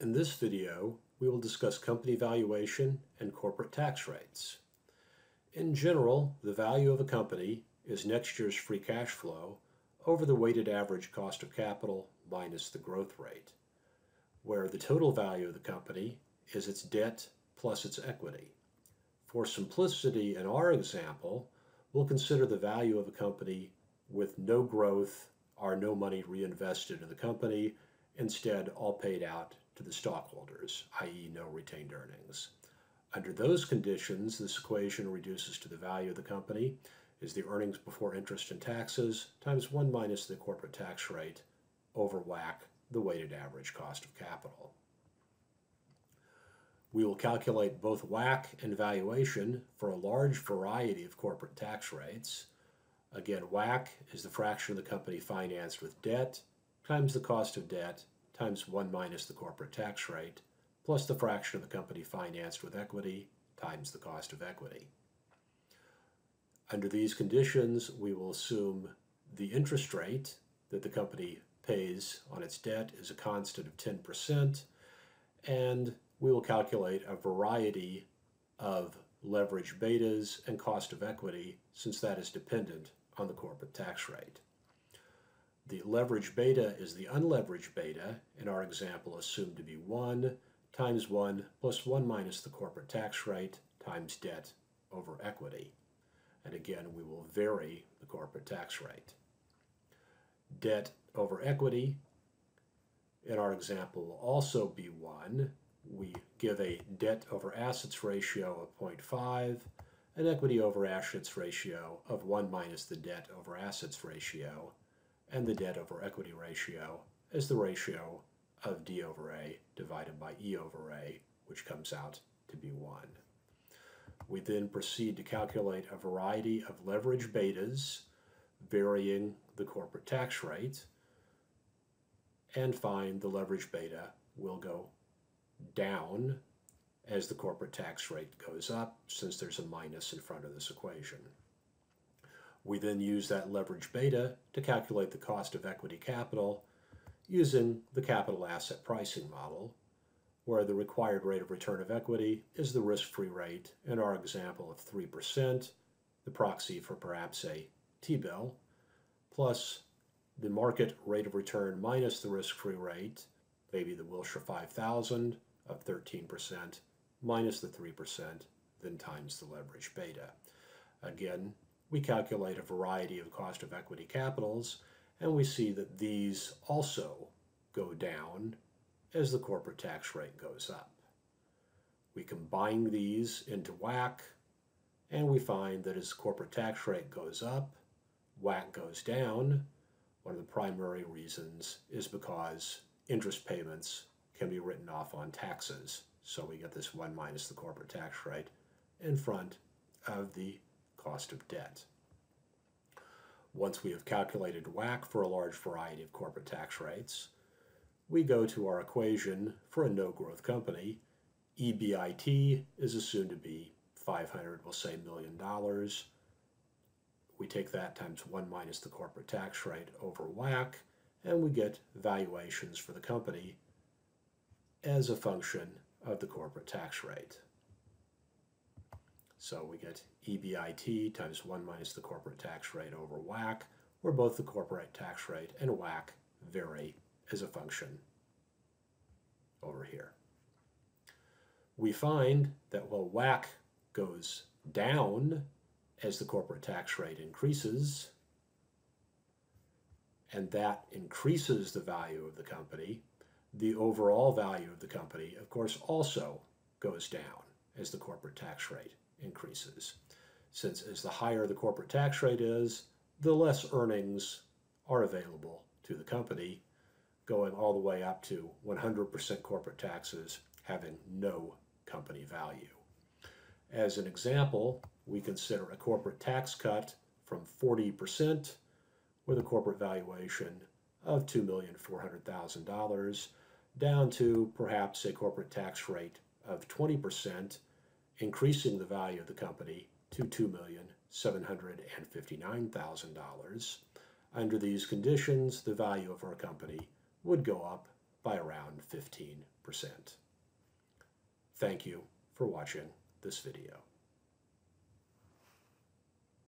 In this video, we will discuss company valuation and corporate tax rates. In general, the value of a company is next year's free cash flow over the weighted average cost of capital minus the growth rate, where the total value of the company is its debt plus its equity. For simplicity in our example, we'll consider the value of a company with no growth or no money reinvested in the company, instead all paid out to the stockholders, i.e. no retained earnings. Under those conditions, this equation reduces to the value of the company is the earnings before interest and taxes times 1 minus the corporate tax rate over WACC, the weighted average cost of capital. We will calculate both WACC and valuation for a large variety of corporate tax rates. Again, WACC is the fraction of the company financed with debt times the cost of debt times 1 minus the corporate tax rate, plus the fraction of the company financed with equity times the cost of equity. Under these conditions, we will assume the interest rate that the company pays on its debt is a constant of 10%, and we will calculate a variety of leverage betas and cost of equity since that is dependent on the corporate tax rate. The leverage beta is the unleveraged beta, in our example assumed to be 1 times 1 plus 1 minus the corporate tax rate times debt over equity. And again, we will vary the corporate tax rate. Debt over equity, in our example, will also be 1. We give a debt over assets ratio of 0.5, an equity over assets ratio of 1 minus the debt over assets ratio, and the debt over equity ratio as the ratio of D over A divided by E over A, which comes out to be 1. We then proceed to calculate a variety of leverage betas varying the corporate tax rate and find the leverage beta will go down as the corporate tax rate goes up since there's a minus in front of this equation. We then use that leverage beta to calculate the cost of equity capital using the capital asset pricing model, where the required rate of return of equity is the risk-free rate in our example of 3%, the proxy for perhaps a T-bill, plus the market rate of return minus the risk-free rate, maybe the Wilshire 5000 of 13%, minus the 3%, then times the leverage beta. Again, we calculate a variety of cost of equity capitals, and we see that these also go down as the corporate tax rate goes up. We combine these into WACC, and we find that as corporate tax rate goes up, WACC goes down. One of the primary reasons is because interest payments can be written off on taxes. So we get this 1 minus the corporate tax rate in front of the cost of debt. Once we have calculated WACC for a large variety of corporate tax rates, we go to our equation for a no-growth company. EBIT is assumed to be 500, we'll say million dollars. We take that times 1 minus the corporate tax rate over WACC, and we get valuations for the company as a function of the corporate tax rate. So we get EBIT times 1 minus the corporate tax rate over WACC, where both the corporate tax rate and WACC vary as a function over here. We find that while WACC goes down as the corporate tax rate increases, and that increases the value of the company, the overall value of the company, of course, also goes down as the corporate tax rate increases. Since as the higher the corporate tax rate is, the less earnings are available to the company, going all the way up to 100% corporate taxes having no company value. As an example, we consider a corporate tax cut from 40% with a corporate valuation of $2,400,000 down to perhaps a corporate tax rate of 20% increasing the value of the company to $2,759,000. Under these conditions, the value of our company would go up by around 15%. Thank you for watching this video.